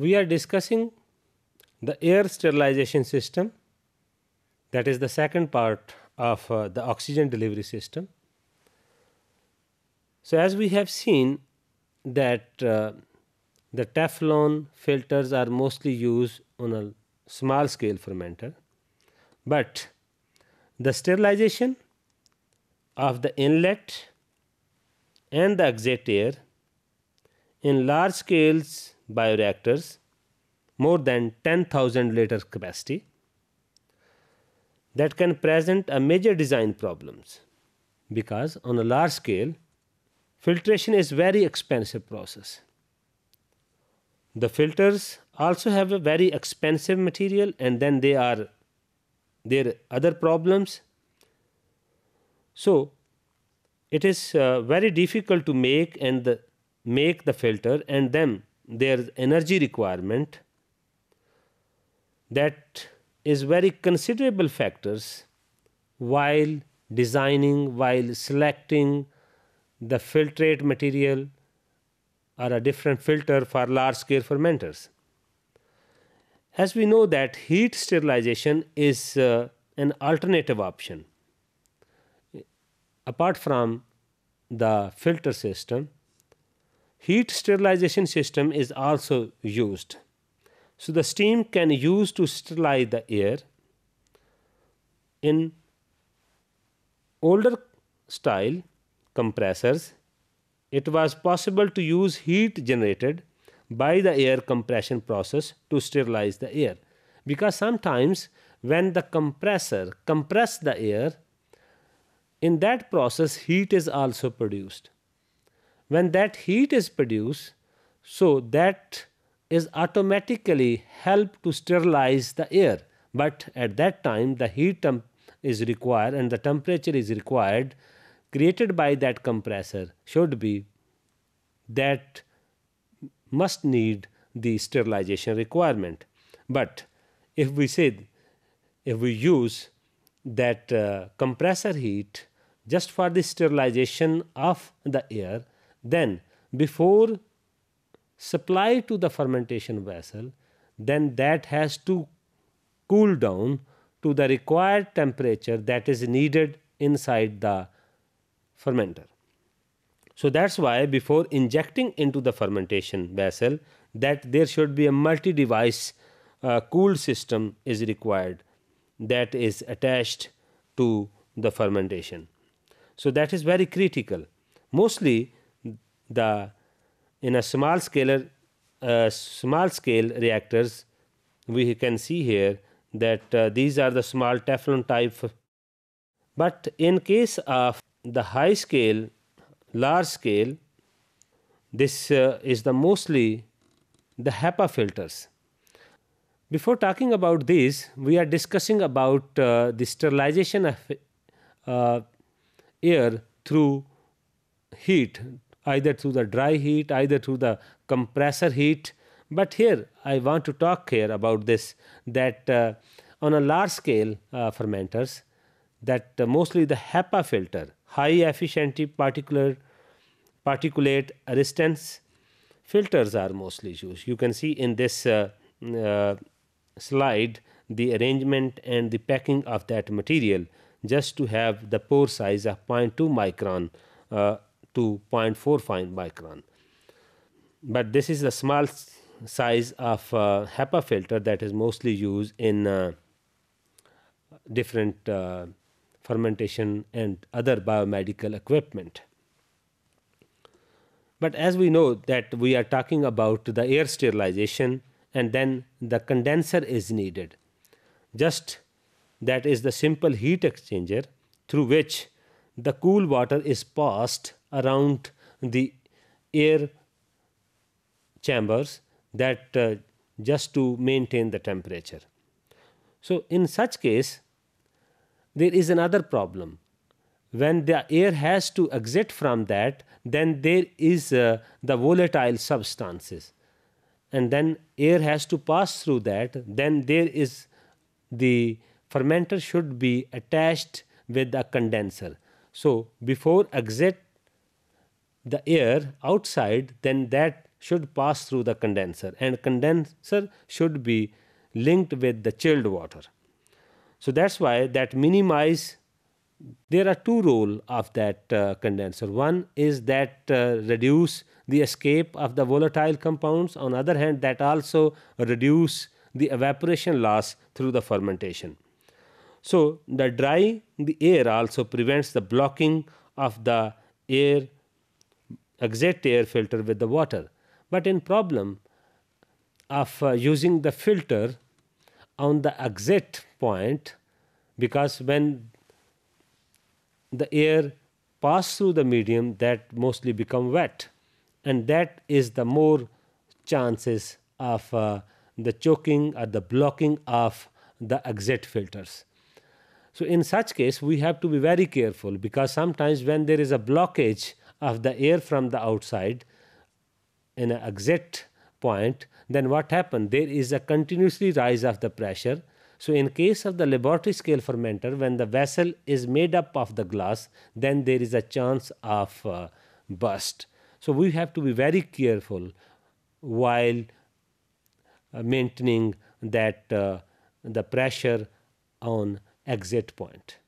we are discussing the air sterilization system that is the second part of uh, the oxygen delivery system. So, as we have seen that uh, the Teflon filters are mostly used on a small scale fermenter, but the sterilization of the inlet and the exit air in large scales bioreactors more than 10,000 liter capacity that can present a major design problems because on a large scale filtration is very expensive process. The filters also have a very expensive material and then they are there other problems. So it is uh, very difficult to make and the, make the filter and then there energy requirement that is very considerable factors while designing while selecting the filtrate material or a different filter for large scale fermenters. As we know that heat sterilization is uh, an alternative option apart from the filter system heat sterilization system is also used. So, the steam can use to sterilize the air in older style compressors. It was possible to use heat generated by the air compression process to sterilize the air. Because sometimes when the compressor compress the air in that process heat is also produced when that heat is produced so that is automatically help to sterilize the air but at that time the heat is required and the temperature is required created by that compressor should be that must need the sterilization requirement. But if we say if we use that uh, compressor heat just for the sterilization of the air then before supply to the fermentation vessel then that has to cool down to the required temperature that is needed inside the fermenter. So that's why before injecting into the fermentation vessel that there should be a multi-device uh, cooled system is required that is attached to the fermentation. So that is very critical. Mostly the in a small scale uh, small scale reactors we can see here that uh, these are the small Teflon type but in case of the high scale, large scale, this uh, is the mostly the HEPA filters. Before talking about this, we are discussing about uh, the sterilization of uh, air through heat, either through the dry heat, either through the compressor heat. But here, I want to talk here about this that uh, on a large scale uh, fermenters, that uh, mostly the HEPA filter high efficiency particular particulate resistance filters are mostly used. You can see in this uh, uh, slide the arrangement and the packing of that material just to have the pore size of 0.2 micron uh, to 0.45 micron. But this is the small size of uh, HEPA filter that is mostly used in uh, different uh, fermentation and other biomedical equipment. But as we know that we are talking about the air sterilization and then the condenser is needed. Just that is the simple heat exchanger through which the cool water is passed around the air chambers that uh, just to maintain the temperature. So, in such case there is another problem. When the air has to exit from that, then there is uh, the volatile substances. And then air has to pass through that, then there is the fermenter should be attached with a condenser. So before exit the air outside, then that should pass through the condenser and condenser should be linked with the chilled water. So that's why that minimize there are two role of that uh, condenser. One is that uh, reduce the escape of the volatile compounds. On other hand, that also reduce the evaporation loss through the fermentation. So the dry the air also prevents the blocking of the air exit air filter with the water. But in problem of uh, using the filter on the exit point because when the air pass through the medium that mostly become wet and that is the more chances of uh, the choking or the blocking of the exit filters. So in such case we have to be very careful because sometimes when there is a blockage of the air from the outside in an exit point then what happens there is a continuously rise of the pressure so in case of the laboratory scale fermenter, when the vessel is made up of the glass, then there is a chance of uh, burst. So we have to be very careful while uh, maintaining that uh, the pressure on exit point.